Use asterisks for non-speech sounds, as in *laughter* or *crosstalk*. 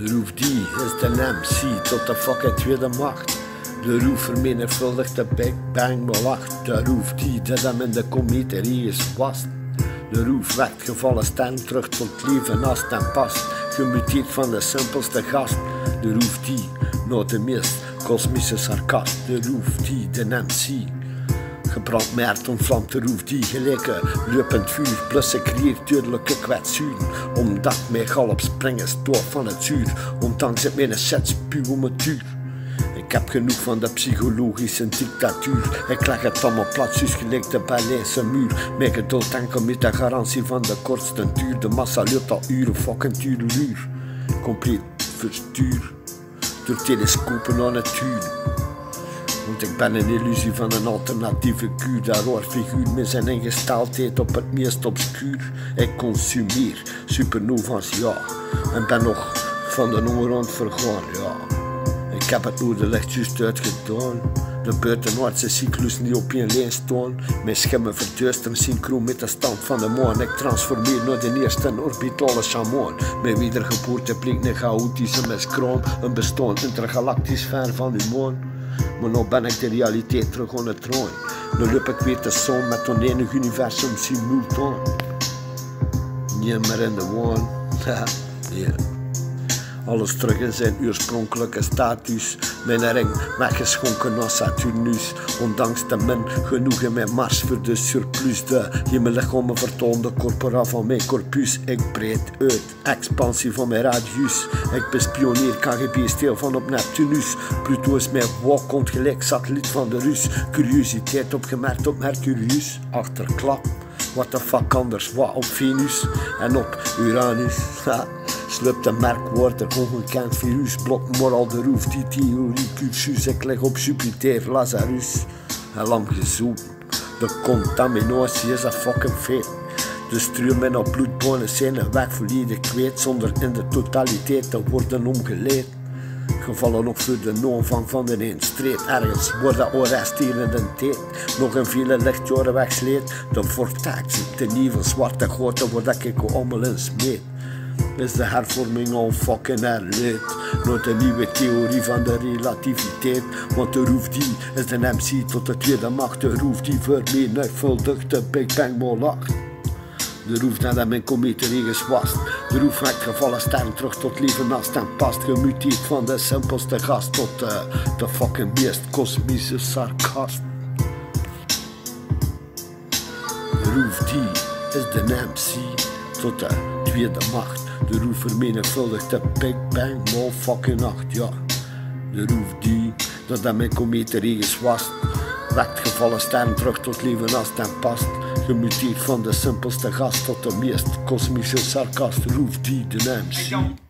MC tot de fucking tweede macht. De roef vermenigvuldigt de Big Bang belacht. De roef die dat hem in de cometerie is vast. De roef wekt gevallen stem terug tot leven als ten past. Gemuteerd van de simpelste gast. De roef die, nooit de meest kosmische sarcast. De roef die, de MC. Gebrand merkt ontvlamt de roef die gelijke lopend vuur Plussen creëert dodelijke kwetsuren Omdat mij galop springen stoor van het zuur Ondanks het mijn set spuw het duur ik heb genoeg van de psychologische dictatuur. Ik leg het allemaal plat, zus gelijk de Berlijnse muur. Mijn geduld enkel met de garantie van de kortste duur. De massa loopt al uren, fucking uur. Compleet verstuur door telescopen aan het tuur. Want ik ben een illusie van een alternatieve kuur. Daar hoort figuur met zijn ingesteldheid op het meest obscuur. Ik consumeer supernova's, ja. En ben nog van de onderhand vergaan, ja. Ik heb het noorderlicht juist uitgedaan. De buitenaardse cyclus die op een lijn staan. Mijn schimmen verduisteren synchroon met de stand van de maan. Ik transformeer naar de eerste orbitale shaman. Mijn wedergeboorte blinkt een chaotische miskraam. Een bestaan intergalactisch ver van uw maan. Maar nu ben ik de realiteit terug aan het troon. Nu loop ik weer te zon met een enig universum simultaan. Niet meer in de waan. *laughs* ja. Alles terug in zijn oorspronkelijke status. Mijn ring weggeschonken als Saturnus. Ondanks de min genoegen met Mars voor de surplus. De hemellichamen vertoonde corpora van mijn corpus. Ik breed uit, expansie van mijn radius. Ik bespioneer KGB stil van op Neptunus. Pluto is mijn walkont gelijk satelliet van de Rus. Curiositeit opgemerkt op Mercurius. Achterklap. What the fuck anders? Wat op Venus en op Uranus? Slupt de merkwoord, een ongekend virus, blok moral de roef, die theorie, cursus, ik leg op Jupiter, Lazarus. En gezopen. De contaminatie is een fucking feit. De stroom en op bloedbonen zijn een weg volledig kwijt, zonder in de totaliteit te worden omgeleid. Gevallen op voor de noonvang van de eenstreep. Ergens wordt dat arresterende tijd nog een vele lichtjaren wegsleed. De vortex, de nieuwe zwarte goten, wordt ik allemaal in smeet is de hervorming al fucking herleid. Nooit een nieuwe theorie van de relativiteit. Want de roef die is een MC tot de tweede macht. De roef die vermenigvuldigt de Big Bang monarch. De roef nadat mijn kometenregels was. De roef wekt gevallen sterren terug tot leven als ten past. Gemuteerd van de simpelste gast tot de, de fucking meest kosmische sarcast. De roef die is de MC tot de tweede macht. De roef vermenigvuldigt de Big Bang, fucking nacht, ja. De roef die, dat dat mijn kometenregens was, wekt gevallen sterren terug tot leven als ten past. Gemuteerd van de simpelste gast tot de meest kosmische sarcast, roef die de MC.